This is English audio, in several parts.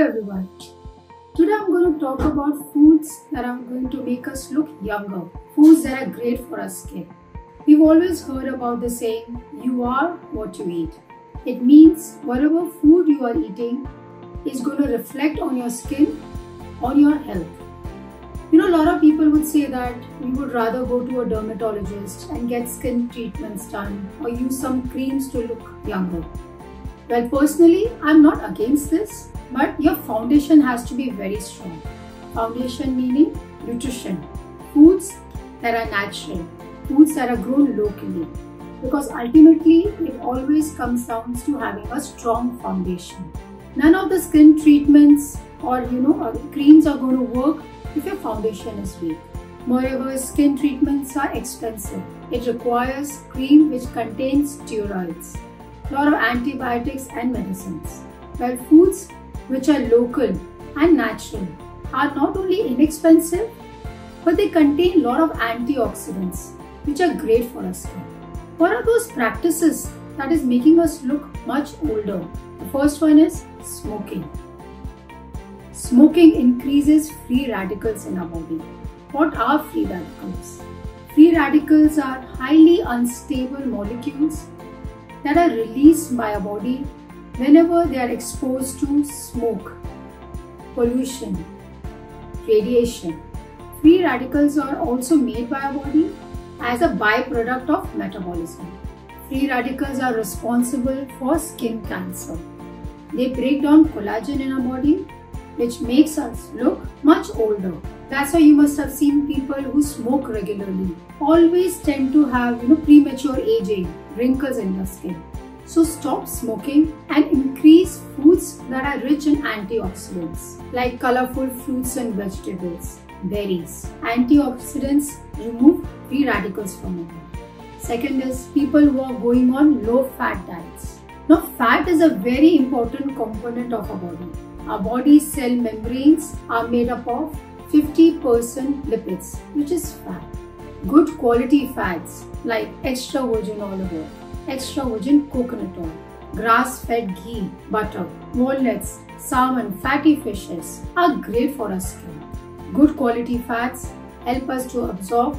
Hello everyone. Today I'm going to talk about foods that are going to make us look younger. Foods that are great for our skin. We've always heard about the saying, you are what you eat. It means whatever food you are eating is going to reflect on your skin, on your health. You know, a lot of people would say that we would rather go to a dermatologist and get skin treatments done or use some creams to look younger. Well, personally, I'm not against this but your foundation has to be very strong. Foundation meaning nutrition, foods that are natural, foods that are grown locally. Because ultimately, it always comes down to having a strong foundation. None of the skin treatments or you know or creams are going to work if your foundation is weak. Moreover, skin treatments are expensive. It requires cream which contains steroids, lot of antibiotics and medicines. While foods which are local and natural, are not only inexpensive, but they contain a lot of antioxidants which are great for us. What are those practices that is making us look much older? The first one is smoking. Smoking increases free radicals in our body. What are free radicals? Free radicals are highly unstable molecules that are released by our body whenever they are exposed to smoke, pollution, radiation. Free radicals are also made by our body as a byproduct of metabolism. Free radicals are responsible for skin cancer. They break down collagen in our body, which makes us look much older. That's why you must have seen people who smoke regularly always tend to have you know premature aging, wrinkles in their skin. So stop smoking and increase foods that are rich in antioxidants like colorful fruits and vegetables, berries. Antioxidants remove free radicals from the body. Second is people who are going on low fat diets. Now fat is a very important component of our body. Our body's cell membranes are made up of 50% lipids which is fat. Good quality fats like extra virgin olive oil extra virgin coconut oil, grass fed ghee, butter, walnuts, salmon, fatty fishes are great for our skin. Good quality fats help us to absorb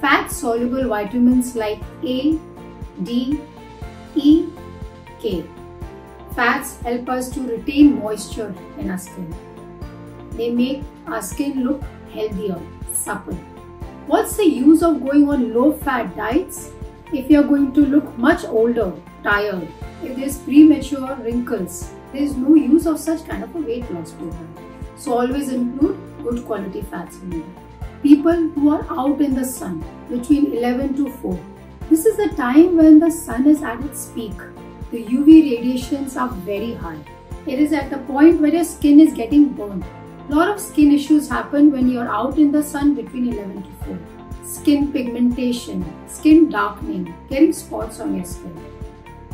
fat soluble vitamins like A, D, E, K. Fats help us to retain moisture in our skin. They make our skin look healthier, supple. What's the use of going on low fat diets if you are going to look much older, tired, if there's premature wrinkles, there is no use of such kind of a weight loss program. So always include good quality fats in it. People who are out in the sun between 11 to 4. This is the time when the sun is at its peak. The UV radiations are very high. It is at the point where your skin is getting burned. Lot of skin issues happen when you are out in the sun between 11 to 4 skin pigmentation, skin darkening, getting spots on your skin.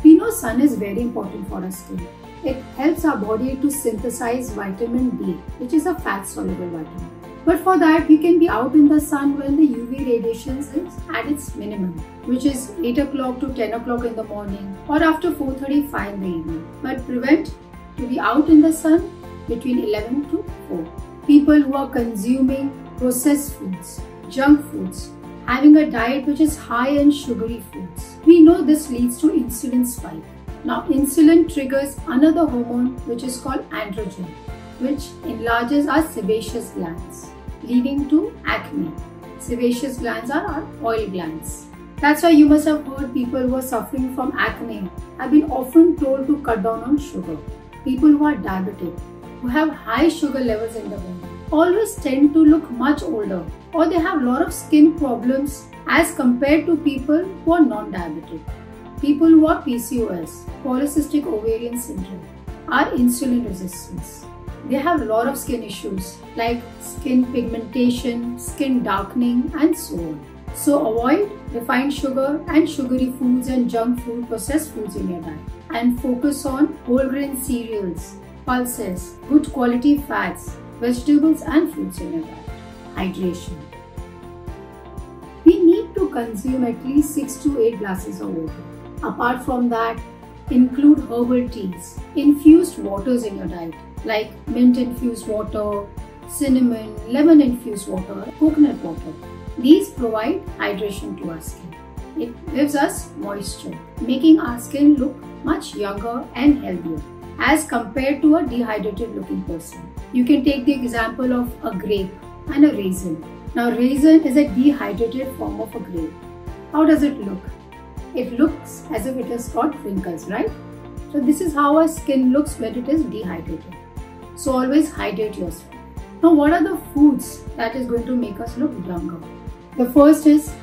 We know sun is very important for our skin. It helps our body to synthesize vitamin D, which is a fat soluble vitamin. But for that, you can be out in the sun when the UV radiation is at its minimum, which is 8 o'clock to 10 o'clock in the morning or after 4.35 in the evening. But prevent to be out in the sun between 11 to 4. People who are consuming processed foods, junk foods, having a diet which is high in sugary foods. We know this leads to insulin spike. Now insulin triggers another hormone which is called androgen which enlarges our sebaceous glands leading to acne. Sebaceous glands are our oil glands. That's why you must have heard people who are suffering from acne have been often told to cut down on sugar. People who are diabetic, who have high sugar levels in the body, always tend to look much older or they have a lot of skin problems as compared to people who are non-diabetic. People who are PCOS, polycystic ovarian syndrome, are insulin resistance. They have a lot of skin issues like skin pigmentation, skin darkening and so on. So avoid refined sugar and sugary foods and junk food processed foods in your diet and focus on whole grain cereals, pulses, good quality fats, vegetables and fruits in your diet. Hydration. We need to consume at least 6 to 8 glasses of water. Apart from that, include herbal teas, infused waters in your diet. like mint infused water, cinnamon, lemon infused water, coconut water. These provide hydration to our skin. It gives us moisture, making our skin look much younger and healthier as compared to a dehydrated looking person. You can take the example of a grape and a raisin. Now raisin is a dehydrated form of a grape. How does it look? It looks as if it has got wrinkles, right? So this is how our skin looks when it is dehydrated. So always hydrate yourself. Now what are the foods that is going to make us look younger? The first is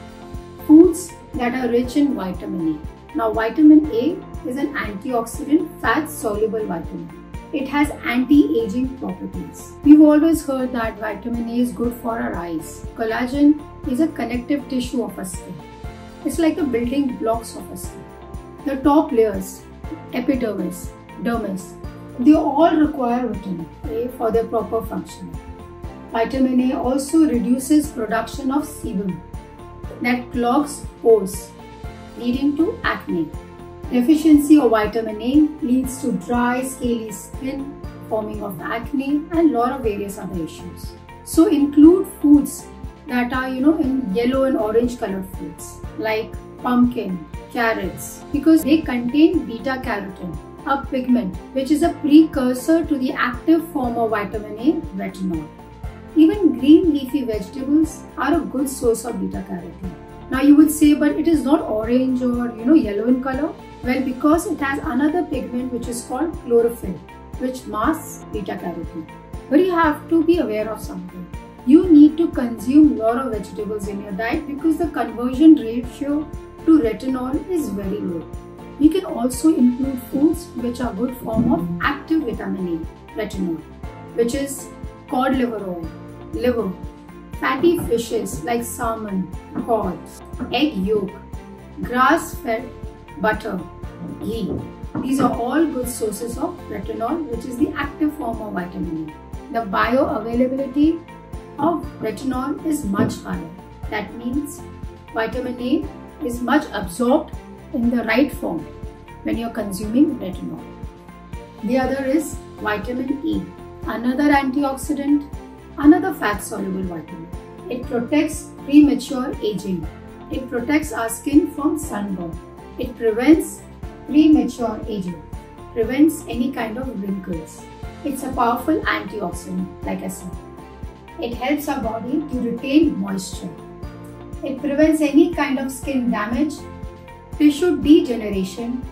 foods that are rich in vitamin A. Now vitamin A is an antioxidant fat soluble vitamin. It has anti-aging properties. We've always heard that vitamin A is good for our eyes. Collagen is a connective tissue of our skin. It's like the building blocks of our skin. The top layers, epidermis, dermis, they all require vitamin A for their proper functioning. Vitamin A also reduces production of sebum that clogs pores, leading to acne. Deficiency of vitamin A leads to dry, scaly skin, forming of acne, and lot of various other issues. So include foods that are, you know, in yellow and orange colored foods like pumpkin, carrots, because they contain beta carotene, a pigment which is a precursor to the active form of vitamin A, retinol. Even green leafy vegetables are a good source of beta carotene. Now you would say, but it is not orange or you know yellow in color. Well, because it has another pigment which is called chlorophyll, which masks beta carotene. But you have to be aware of something. You need to consume lot of vegetables in your diet because the conversion ratio to retinol is very low. You can also include foods which are good form of active vitamin A, retinol, which is cod liver oil, liver, fatty fishes like salmon, cod, egg yolk, grass-fed butter, ghee. These are all good sources of retinol, which is the active form of vitamin E. The bioavailability of retinol is much higher. That means vitamin A is much absorbed in the right form when you're consuming retinol. The other is vitamin E, another antioxidant, another fat soluble vitamin. It protects premature aging. It protects our skin from sunburn. It prevents premature aging, prevents any kind of wrinkles. It's a powerful antioxidant, like I said. It helps our body to retain moisture. It prevents any kind of skin damage, tissue degeneration.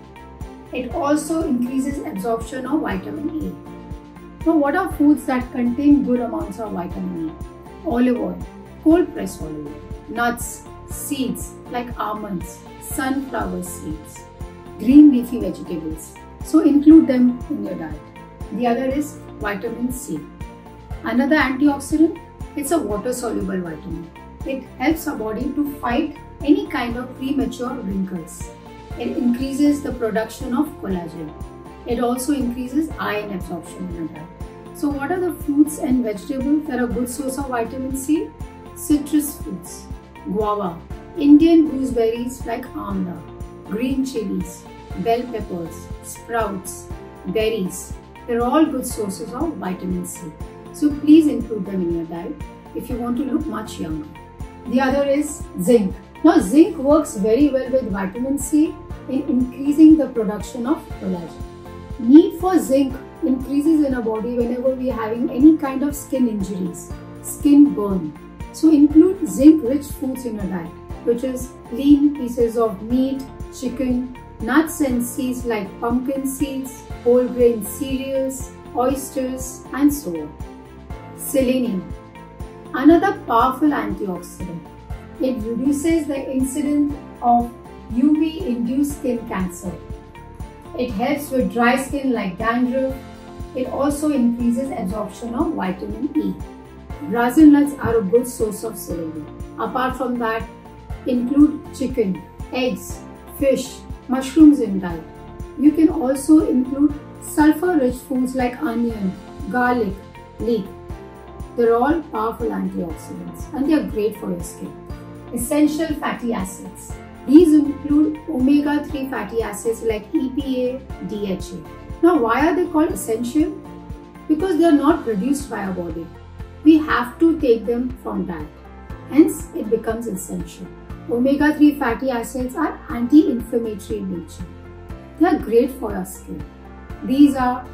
It also increases absorption of vitamin A. Now, what are foods that contain good amounts of vitamin A? Olive oil, cold pressed olive oil, nuts, seeds like almonds, sunflower seeds, green leafy vegetables. So include them in your diet. The other is vitamin C. Another antioxidant, it's a water soluble vitamin. It helps our body to fight any kind of premature wrinkles. It increases the production of collagen. It also increases iron absorption in our diet. So what are the fruits and vegetables that are good source of vitamin C? Citrus fruits, guava, Indian gooseberries like amla, green chilies, bell peppers, sprouts, berries. They're all good sources of vitamin C. So please include them in your diet if you want to look much younger. The other is zinc. Now zinc works very well with vitamin C in increasing the production of collagen. Need for zinc increases in our body whenever we are having any kind of skin injuries, skin burn. So include zinc rich foods in your diet which is lean pieces of meat, chicken, nuts and seeds like pumpkin seeds, whole grain cereals, oysters and so on. Selenium, another powerful antioxidant. It reduces the incidence of UV induced skin cancer. It helps with dry skin like dandruff. It also increases absorption of vitamin E. Brazil nuts are a good source of selenium. Apart from that, include chicken, eggs, fish, mushrooms in diet. You can also include sulfur-rich foods like onion, garlic, leek. They're all powerful antioxidants and they are great for your skin. Essential fatty acids. These include omega-3 fatty acids like EPA, DHA. Now why are they called essential? because they are not produced by our body. We have to take them from diet. Hence, it becomes essential. Omega-3 fatty acids are anti-inflammatory in nature. They are great for our skin. These are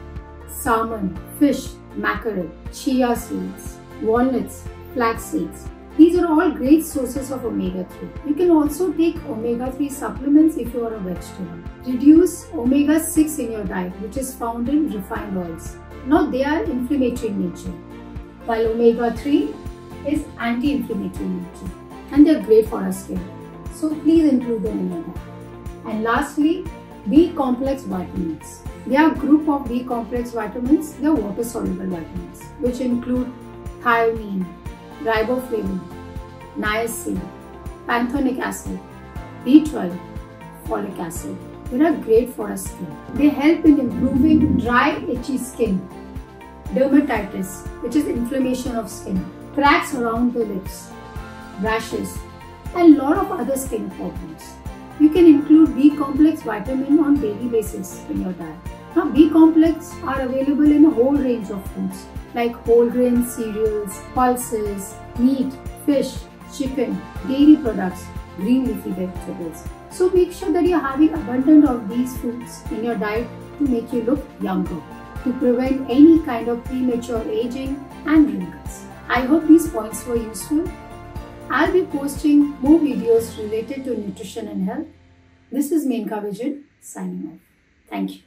salmon, fish, mackerel, chia seeds, walnuts, flax seeds. These are all great sources of omega-3. You can also take omega-3 supplements if you are a vegetarian. Reduce omega-6 in your diet which is found in refined oils. Now they are inflammatory in nature while omega-3 is anti-inflammatory in and they are great for our skin. So please include them in your diet. And lastly, B complex vitamins. There are a group of B complex vitamins, they are water soluble vitamins, which include thiamine, riboflavin, niacin, pantothenic acid, B12, folic acid. They are great for our skin. They help in improving dry, itchy skin, dermatitis, which is inflammation of skin, cracks around the lips, rashes, and lot of other skin problems. You can include B complex vitamin on daily basis in your diet. Now B complex are available in a whole range of foods like whole grain cereals, pulses, meat, fish, chicken, dairy products, green leafy vegetables. So make sure that you're having abundant of these foods in your diet to make you look younger, to prevent any kind of premature aging and wrinkles. I hope these points were useful I'll be posting more videos related to nutrition and health. This is Menka Vijan signing off. Thank you.